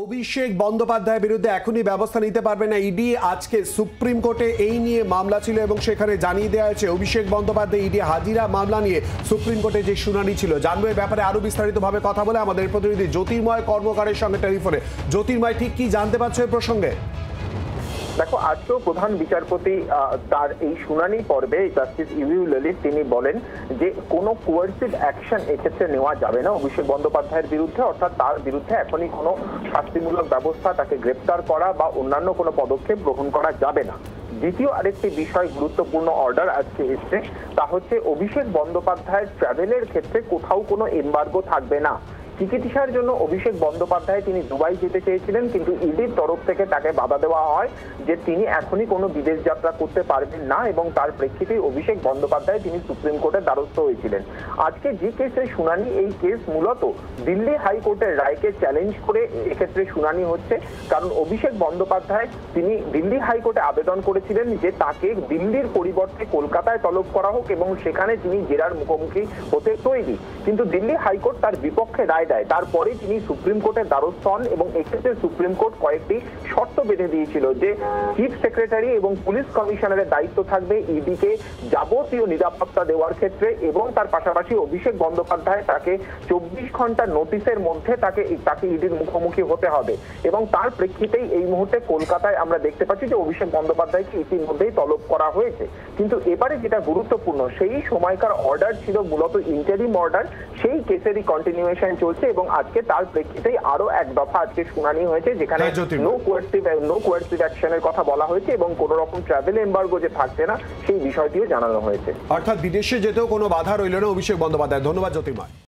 অভিষেক বন্দ্যোপাধ্যায়ের বিরুদ্ধে এখনই ব্যবস্থা নিতে পারবে না ইডি। আজকে সুপ্রিম কোর্টে এই নিয়ে মামলা ছিল এবং সেখানে জানিয়ে দেওয়া হয়েছে, অভিষেক বন্দ্যোপাধ্যায়, ইডি হাজিরা মামলা নিয়ে সুপ্রিম কোর্টে যে শুনানি ছিল। জানব এই ব্যাপারে আরও বিস্তারিতভাবে কথা বলে আমাদের প্রতিনিধি জ্যোতির্ময় কর্মকারের সঙ্গে টেলিফোনে। জ্যোতির্ময়, ঠিক কি জানতে পারছ এই প্রসঙ্গে? দেখো, আজকেও প্রধান বিচারপতি তার এই শুনানি পর্বে জাস্টিস ইউইউ ললিত তিনি বলেন যে কোনো কোয়ার্সিভ অ্যাকশন এক্ষেত্রে নেওয়া যাবে না। অভিষেক বন্দ্যোপাধ্যায়ের বিরুদ্ধে, অর্থাৎ তার বিরুদ্ধে এখনই কোনো শাস্তিমূলক ব্যবস্থা তাকে গ্রেপ্তার করা বা অন্যান্য কোনো পদক্ষেপ গ্রহণ করা যাবে না। দ্বিতীয় আরেকটি বিষয় গুরুত্বপূর্ণ অর্ডার আজকে এসছে, তা হচ্ছে অভিষেক বন্দ্যোপাধ্যায়ের ট্রাভেলের ক্ষেত্রে কোথাও কোনো এমবার্গো থাকবে না। চিকিৎসার জন্য অভিষেক বন্দ্যোপাধ্যায় তিনি দুবাই যেতে চেয়েছিলেন, কিন্তু ইডির তরফ থেকে তাকে বাধা দেওয়া হয় যে তিনি এখনই কোনো বিদেশ যাত্রা করতে পারবেন না এবং তার প্রেক্ষিতে অভিষেক বন্দ্যোপাধ্যায় তিনি সুপ্রিম কোর্টের দ্বারস্থ হয়েছিলেন। আজকে যে কেসের শুনানি, এই কেস মূলত দিল্লি হাইকোর্টের রায়কে চ্যালেঞ্জ করে এক্ষেত্রে শুনানি হচ্ছে, কারণ অভিষেক বন্দ্যোপাধ্যায় তিনি দিল্লি হাইকোর্টে আবেদন করেছিলেন যে তাকে দিল্লির পরিবর্তে কলকাতায় তলব করা হোক এবং সেখানে তিনি জেরার মুখোমুখি হতে তৈরি। কিন্তু দিল্লি হাইকোর্ট তার বিপক্ষে রায় দেয় তারপরে তিনি সুপ্রিম কোর্টের দ্বারস্থ হন এবং এক্ষেত্রে সুপ্রিম কোর্ট কয়েকটি শর্ত বেঁধে দিয়েছিল যে চিফ সেক্রেটারি এবং পুলিশ কমিশনারের দায়িত্ব থাকবে ইডিকে যাবতীয় নিরাপত্তা দেওয়ার ক্ষেত্রে এবং তার পাশাপাশি অভিষেক বন্দ্যোপাধ্যায় তাকে চব্বিশ ঘণ্টার নোটিশের মধ্যে তাকে তাকে ইডির মুখোমুখি হতে হবে। এবং তার প্রেক্ষিতেই এই মুহূর্তে কলকাতায় আমরা দেখতে পাচ্ছি যে অভিষেক বন্দ্যোপাধ্যায়কে ইতিমধ্যেই তলব করা হয়েছে। কিন্তু এবারে যেটা গুরুত্বপূর্ণ, সেই সময়কার অর্ডার ছিল মূলত ইন্টারিম অর্ডার সেই কেসেরই কন্টিনিউয়েশন চলছে। এবং আজকে তার প্রেক্ষিতেই আরও এক দফা আজকে শুনানি হয়েছে যেখানে। নো কোয়ার্সিভ নো কোয়ার্সিভ অ্যাকশনের কথা বলা হয়েছে এবং কোনো রকম ট্রাভেল এম্বার্গো যে থাকছে না সেই বিষয়টিও জানানো হয়েছে। অর্থাৎ বিদেশে যেতেও কোনো বাধা রইল না অভিষেক বন্দ্যোপাধ্যায়। ধন্যবাদ জ্যোতির্ময়।